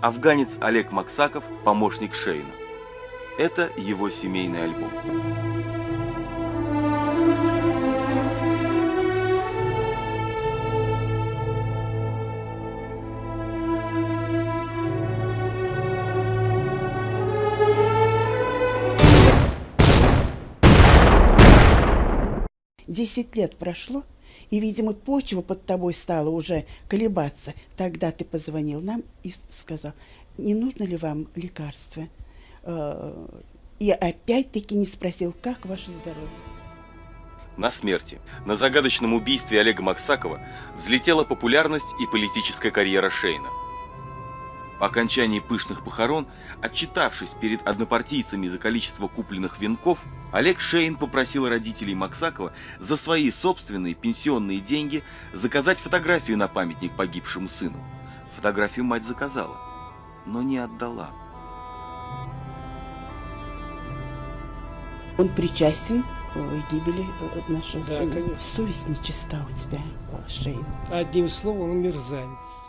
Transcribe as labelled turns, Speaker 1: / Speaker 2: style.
Speaker 1: Афганец Олег Максаков, помощник Шейна. Это его семейный альбом.
Speaker 2: Десять лет прошло, и, видимо, почва под тобой стала уже колебаться. Тогда ты позвонил нам и сказал, не нужно ли вам лекарства? Э, и опять-таки не спросил, как ваше здоровье.
Speaker 1: На смерти, на загадочном убийстве Олега Максакова взлетела популярность и политическая карьера Шейна. По окончании пышных похорон, отчитавшись перед однопартийцами за количество купленных венков, Олег Шейн попросил родителей Максакова за свои собственные пенсионные деньги заказать фотографию на памятник погибшему сыну. Фотографию мать заказала, но не отдала.
Speaker 2: Он причастен к гибели э, нашего
Speaker 3: Да,
Speaker 2: сына.
Speaker 3: конечно.
Speaker 2: Совесть нечиста у тебя, э, Шейн.
Speaker 3: Одним словом, он мерзавец.